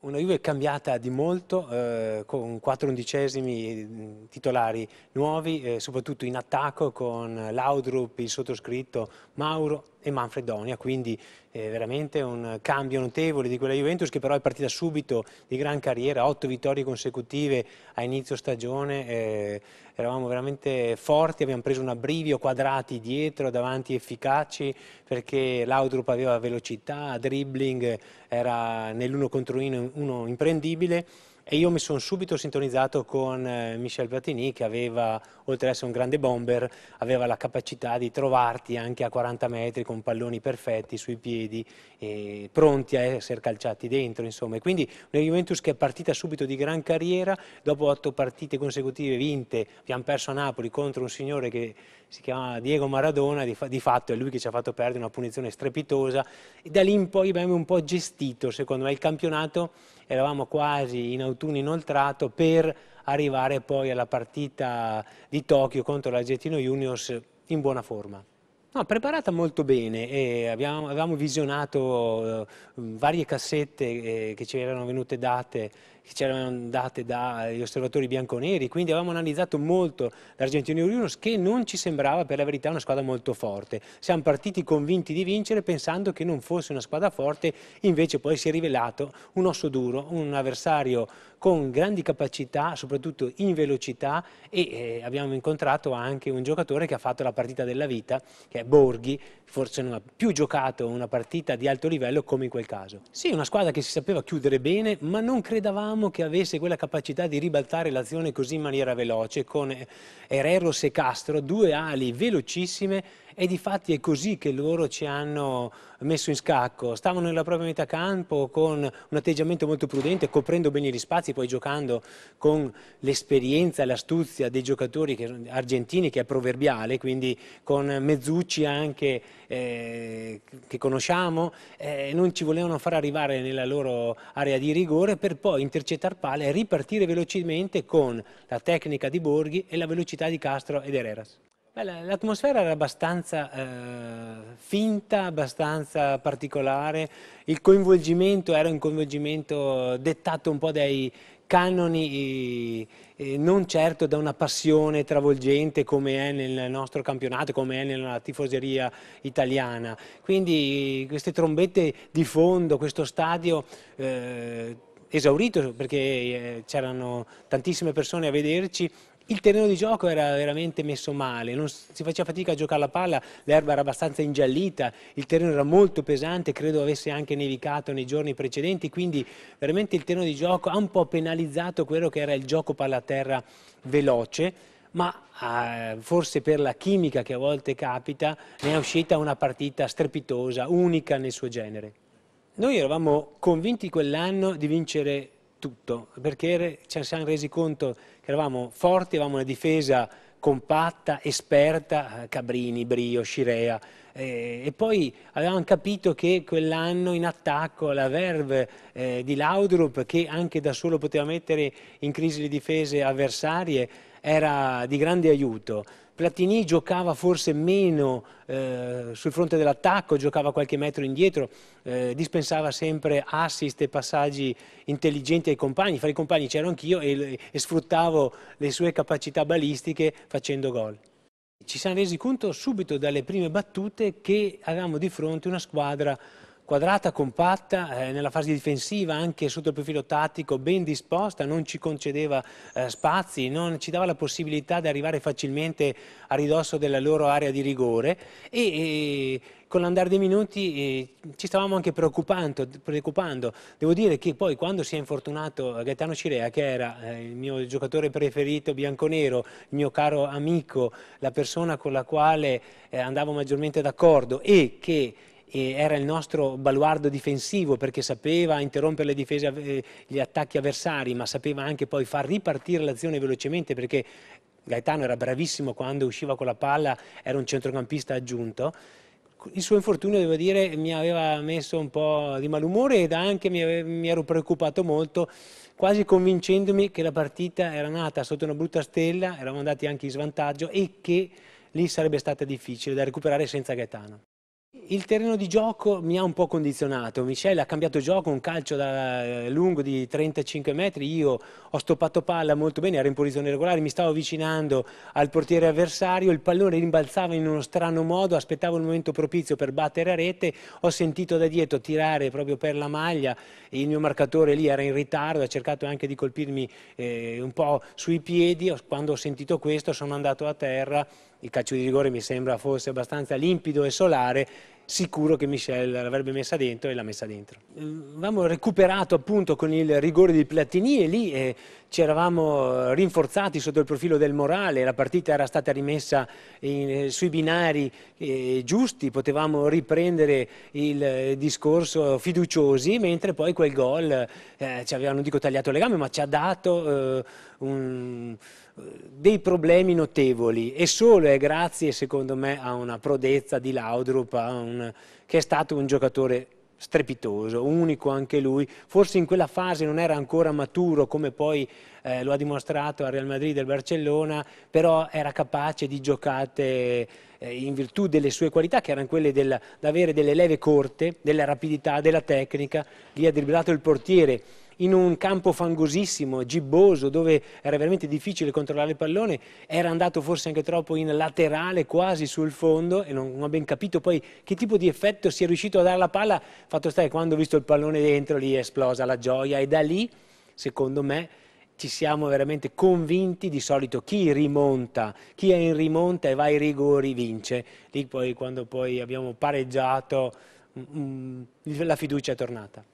Una Juve cambiata di molto, eh, con quattro undicesimi mm, titolari nuovi, eh, soprattutto in attacco con Laudrup, il sottoscritto, Mauro e Manfredonia, quindi eh, veramente un cambio notevole di quella Juventus che però è partita subito di gran carriera, otto vittorie consecutive a inizio stagione, eh, eravamo veramente forti, abbiamo preso un abbrivio, quadrati dietro, davanti efficaci, perché Laudrup aveva velocità, dribbling, era nell'uno contro uno imprendibile e io mi sono subito sintonizzato con eh, Michel Platini che aveva, oltre ad essere un grande bomber, aveva la capacità di trovarti anche a 40 metri con palloni perfetti sui piedi pronti a essere calciati dentro, insomma. E quindi una Juventus che è partita subito di gran carriera, dopo otto partite consecutive vinte, abbiamo perso a Napoli contro un signore che si chiama Diego Maradona, di, di fatto è lui che ci ha fatto perdere una punizione strepitosa e da lì in poi abbiamo un po' gestito, secondo me, il campionato, eravamo quasi in autunno inoltrato per arrivare poi alla partita di Tokyo contro l'Argentino Juniors in buona forma. No, preparata molto bene, abbiamo, avevamo visionato uh, varie cassette eh, che ci erano venute date, che ci erano date dagli osservatori bianconeri, quindi avevamo analizzato molto l'Argentino Juniors che non ci sembrava per la verità una squadra molto forte. Siamo partiti convinti di vincere pensando che non fosse una squadra forte, invece poi si è rivelato un osso duro, un avversario con grandi capacità, soprattutto in velocità e eh, abbiamo incontrato anche un giocatore che ha fatto la partita della vita, che è Borghi, forse non ha più giocato una partita di alto livello come in quel caso. Sì, una squadra che si sapeva chiudere bene, ma non credevamo che avesse quella capacità di ribaltare l'azione così in maniera veloce, con Herreros e Castro, due ali velocissime e di fatti è così che loro ci hanno messo in scacco. Stavano nella propria metà campo con un atteggiamento molto prudente, coprendo bene gli spazi, poi giocando con l'esperienza e l'astuzia dei giocatori che, argentini, che è proverbiale, quindi con Mezzucci anche eh, che conosciamo, eh, non ci volevano far arrivare nella loro area di rigore per poi intercettare palla e ripartire velocemente con la tecnica di Borghi e la velocità di Castro ed Herreras. L'atmosfera era abbastanza eh, finta, abbastanza particolare, il coinvolgimento era un coinvolgimento dettato un po' dai canoni eh, non certo da una passione travolgente come è nel nostro campionato, come è nella tifoseria italiana. Quindi queste trombette di fondo, questo stadio eh, esaurito perché eh, c'erano tantissime persone a vederci, il terreno di gioco era veramente messo male, non si faceva fatica a giocare la palla, l'erba era abbastanza ingiallita, il terreno era molto pesante, credo avesse anche nevicato nei giorni precedenti, quindi veramente il terreno di gioco ha un po' penalizzato quello che era il gioco palla a terra veloce, ma eh, forse per la chimica che a volte capita ne è uscita una partita strepitosa, unica nel suo genere. Noi eravamo convinti quell'anno di vincere tutto, perché ci siamo resi conto che eravamo forti, avevamo una difesa compatta, esperta, eh, Cabrini, Brio, Scirea, eh, e poi avevamo capito che quell'anno in attacco la verve eh, di Laudrup, che anche da solo poteva mettere in crisi le difese avversarie, era di grande aiuto. Platini giocava forse meno eh, sul fronte dell'attacco, giocava qualche metro indietro, eh, dispensava sempre assist e passaggi intelligenti ai compagni, fra i compagni c'ero anch'io e, e sfruttavo le sue capacità balistiche facendo gol. Ci siamo resi conto subito dalle prime battute che avevamo di fronte una squadra quadrata, compatta, eh, nella fase difensiva anche sotto il profilo tattico ben disposta, non ci concedeva eh, spazi, non ci dava la possibilità di arrivare facilmente a ridosso della loro area di rigore e, e con l'andare dei minuti eh, ci stavamo anche preoccupando, Devo dire che poi quando si è infortunato Gaetano Cirea, che era eh, il mio giocatore preferito bianconero, il mio caro amico, la persona con la quale eh, andavo maggiormente d'accordo e che era il nostro baluardo difensivo perché sapeva interrompere le difese, eh, gli attacchi avversari, ma sapeva anche poi far ripartire l'azione velocemente perché Gaetano era bravissimo quando usciva con la palla, era un centrocampista aggiunto. Il suo infortunio, devo dire, mi aveva messo un po' di malumore ed anche mi, mi ero preoccupato molto, quasi convincendomi che la partita era nata sotto una brutta stella, eravamo andati anche in svantaggio e che lì sarebbe stata difficile da recuperare senza Gaetano. Il terreno di gioco mi ha un po' condizionato, Michele ha cambiato gioco, un calcio da eh, lungo di 35 metri, io ho stoppato palla molto bene, ero in posizione regolare, mi stavo avvicinando al portiere avversario, il pallone rimbalzava in uno strano modo, aspettavo il momento propizio per battere a rete, ho sentito da dietro tirare proprio per la maglia, il mio marcatore lì era in ritardo, ha cercato anche di colpirmi eh, un po' sui piedi, quando ho sentito questo sono andato a terra il calcio di rigore mi sembra fosse abbastanza limpido e solare, sicuro che Michel l'avrebbe messa dentro e l'ha messa dentro. Avevamo recuperato appunto con il rigore di Platini e lì eh, ci eravamo rinforzati sotto il profilo del morale, la partita era stata rimessa in, eh, sui binari eh, giusti, potevamo riprendere il eh, discorso fiduciosi, mentre poi quel gol eh, ci aveva, non dico tagliato le gambe, ma ci ha dato eh, un dei problemi notevoli. E solo è grazie secondo me a una prodezza di Laudrup un, che è stato un giocatore strepitoso, unico anche lui, forse in quella fase non era ancora maturo come poi eh, lo ha dimostrato al Real Madrid e al Barcellona, però era capace di giocate eh, in virtù delle sue qualità che erano quelle di avere delle leve corte, della rapidità, della tecnica, lì ha dribblato il portiere in un campo fangosissimo, gibboso, dove era veramente difficile controllare il pallone, era andato forse anche troppo in laterale, quasi sul fondo, e non, ho ben capito poi che tipo di effetto sia riuscito a dare alla palla, fatto sta che quando ho visto il pallone dentro lì è esplosa la gioia e da lì, secondo me, ci siamo veramente convinti di solito chi rimonta, chi è in rimonta e va ai rigori vince. Lì poi quando poi abbiamo pareggiato mm, mm la fiducia è tornata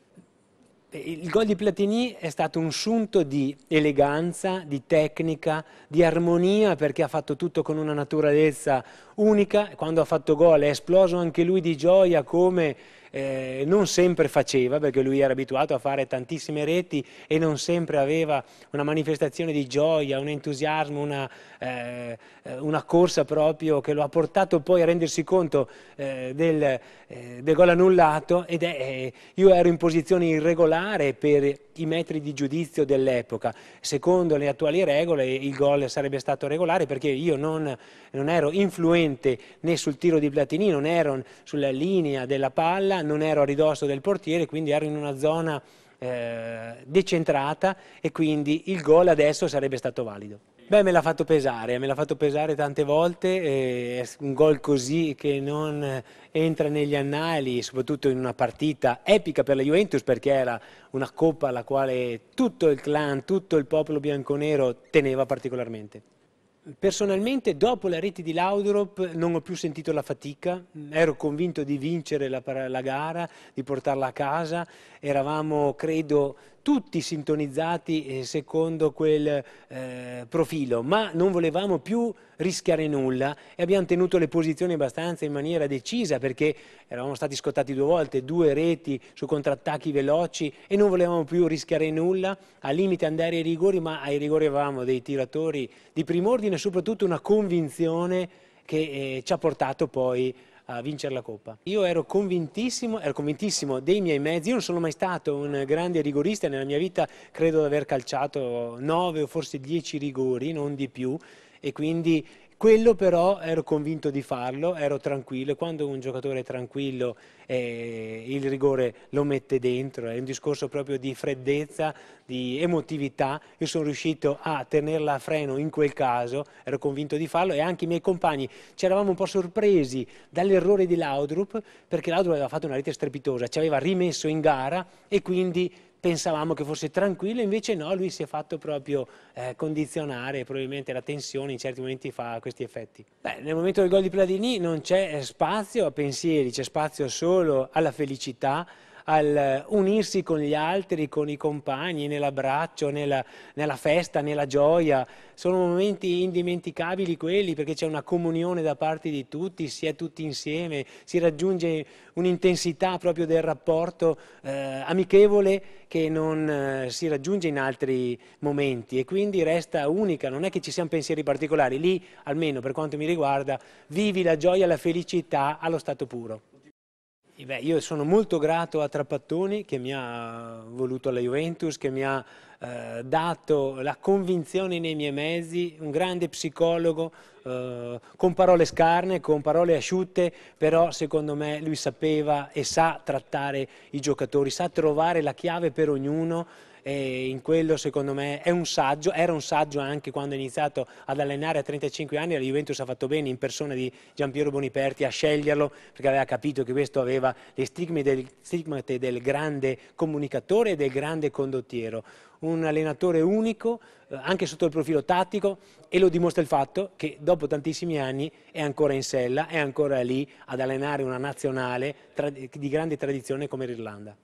il gol di Platini è stato un sunto di eleganza, di tecnica, di armonia perché ha fatto tutto con una naturalezza unica. Quando ha fatto gol è esploso anche lui di gioia come eh, non sempre faceva perché lui era abituato a fare tantissime reti e non sempre aveva una manifestazione di gioia, un entusiasmo, una, eh, una corsa proprio che lo ha portato poi a rendersi conto eh, del, eh, del, gol annullato ed è, eh, io ero in posizione irregolare per i metri di giudizio dell'epoca. Secondo le attuali regole il gol sarebbe stato regolare perché io non, non ero influente né sul tiro di Platini, non ero sulla linea della palla, non ero a ridosso del portiere, quindi ero in una zona eh, decentrata e quindi il gol adesso sarebbe stato valido. Beh, me l'ha fatto pesare, me l'ha fatto pesare tante volte, è un gol così che non entra negli annali, soprattutto in una partita epica per la Juventus perché era una coppa alla quale tutto il clan, tutto il popolo bianconero teneva particolarmente. Personalmente dopo la rete di Laudrop non ho più sentito la fatica, ero convinto di vincere la, la gara, di portarla a casa, eravamo credo tutti sintonizzati eh, secondo quel eh, profilo, ma non volevamo più rischiare nulla. E abbiamo tenuto le posizioni abbastanza in maniera decisa perché eravamo stati scottati due volte, due reti su contrattacchi veloci e non volevamo più rischiare nulla, al limite andare ai rigori, ma ai rigori avevamo dei tiratori di prim'ordine e soprattutto una convinzione che eh, ci ha portato poi a vincere la Coppa. Io ero convintissimo, ero convintissimo dei miei mezzi, io non sono mai stato un grande rigorista, nella mia vita. Credo di aver calciato 9 o forse 10 rigori, non di più, e quindi quello però ero convinto di farlo, ero tranquillo, quando un giocatore è tranquillo eh, il rigore lo mette dentro, è un discorso proprio di freddezza, di emotività, io sono riuscito a tenerla a freno in quel caso, ero convinto di farlo. E anche i miei compagni ci eravamo un po' sorpresi dall'errore di Laudrup perché Laudrup aveva fatto una rete strepitosa, ci aveva rimesso in gara e quindi pensavamo che fosse tranquillo, invece no, lui si è fatto proprio eh, condizionare, probabilmente la tensione in certi momenti fa questi effetti. Beh, nel momento del gol di Platini non c'è spazio a pensieri, c'è spazio solo alla felicità, al unirsi con gli altri, con i compagni, nell'abbraccio, nella, nella, festa, nella gioia. Sono momenti indimenticabili quelli perché c'è una comunione da parte di tutti, si è tutti insieme, si raggiunge un'intensità proprio del rapporto eh, amichevole che non eh, si raggiunge in altri momenti e quindi resta unica, non è che ci siano pensieri particolari, lì almeno per quanto mi riguarda vivi la gioia la felicità allo stato puro. Beh, io sono molto grato a Trapattoni che mi ha voluto alla Juventus, che mi ha eh, dato la convinzione nei miei mezzi, un grande psicologo, eh, con parole scarne, con parole asciutte, però secondo me lui sapeva e sa trattare i giocatori, sa trovare la chiave per ognuno e in quello secondo me è un saggio, era un saggio anche quando ha iniziato ad allenare a 35 anni, la Juventus ha fatto bene in persona di Giampiero Boniperti a sceglierlo perché aveva capito che questo aveva le stigmate del, grande comunicatore e del grande condottiero, un allenatore unico eh, anche sotto il profilo tattico e lo dimostra il fatto che dopo tantissimi anni è ancora in sella, è ancora lì ad allenare una nazionale di grande tradizione come l'Irlanda.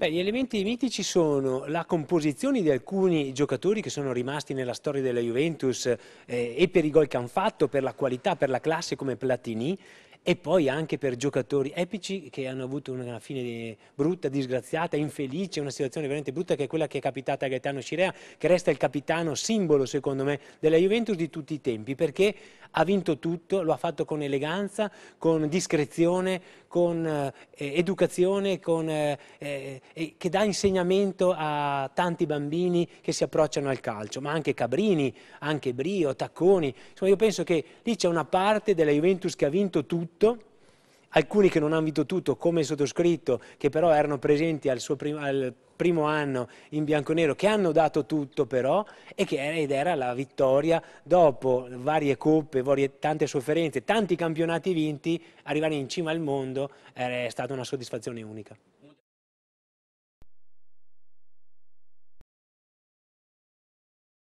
Beh, gli elementi mitici sono la composizione di alcuni giocatori che sono rimasti nella storia della Juventus eh, e per i gol che hanno fatto, per la qualità, per la classe come Platini e poi anche per giocatori epici che hanno avuto una fine brutta, disgraziata, infelice, una situazione veramente brutta che è quella che è capitata a Gaetano Cirea, che resta il capitano simbolo secondo me della Juventus di tutti i tempi, perché ha vinto tutto, lo ha fatto con eleganza, con discrezione, con eh, educazione, con, eh, eh, che dà insegnamento a tanti bambini che si approcciano al calcio, ma anche Cabrini, anche Brio, Tacconi, insomma io penso che lì c'è una parte della Juventus che ha vinto tutto, alcuni che non hanno vinto tutto come il sottoscritto, che però erano presenti al suo prim al primo anno in bianconero, che hanno dato tutto però, e che era, ed era la vittoria dopo varie coppe, varie, tante sofferenze, tanti campionati vinti, arrivare in cima al mondo è stata una soddisfazione unica.